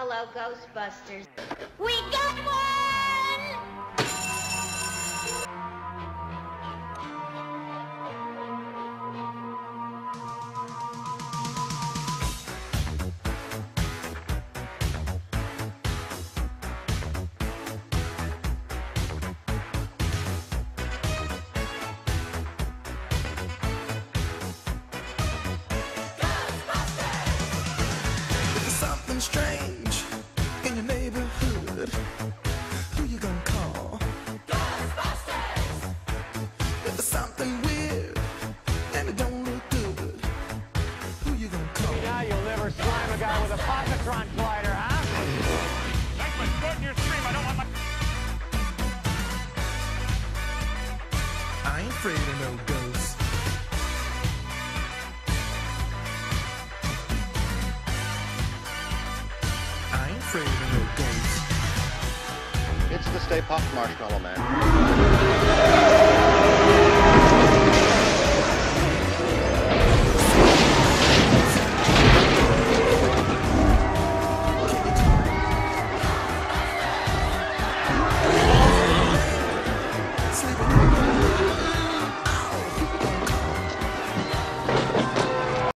Hello, Ghostbusters. We got one! A glider, huh? Thanks for putting your stream. I don't want my... I ain't afraid of no ghosts. I ain't afraid of no ghosts. It's the Stay Puft Marshmallow Man.